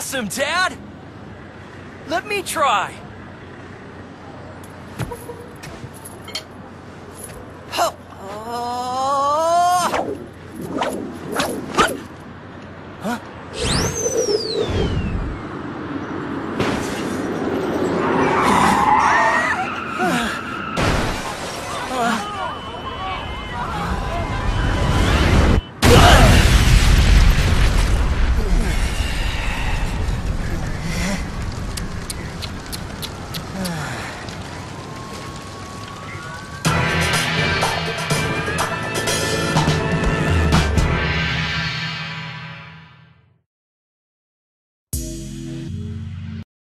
awesome, Dad! Let me try! Huh. Huh?